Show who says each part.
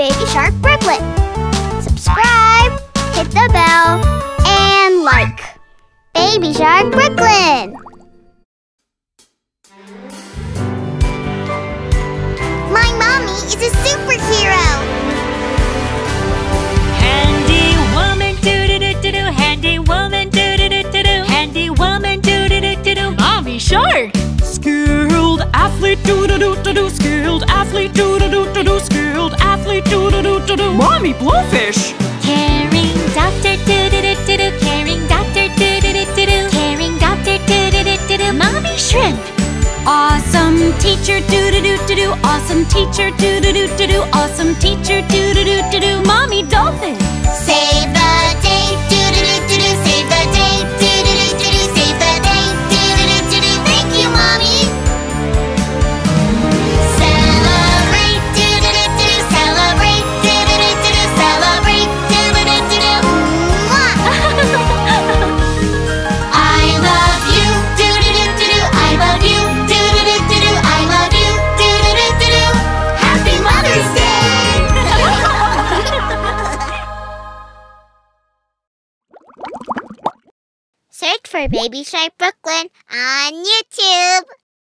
Speaker 1: Baby Shark Brooklyn. Subscribe, hit the bell, and like. Baby Shark Brooklyn. My mommy is a superhero.
Speaker 2: Handy woman, doo doo doo doo doo. Handy woman, doo doo doo doo doo. Handy woman, doo doo doo doo doo. Mommy shark. Skilled athlete, doo doo doo doo doo. Skilled athlete, doo doo doo doo doo. Skilled Mommy blowfish. Caring doctor, doo doo doo doo. Caring doctor, doo doo doo doo. Caring doctor, doo doo doo doo. Mommy shrimp. Awesome teacher, doo doo doo doo. Awesome teacher, doo doo doo doo. Awesome teacher, doo. Mommy dolphin.
Speaker 1: Search for Baby Shark Brooklyn on YouTube.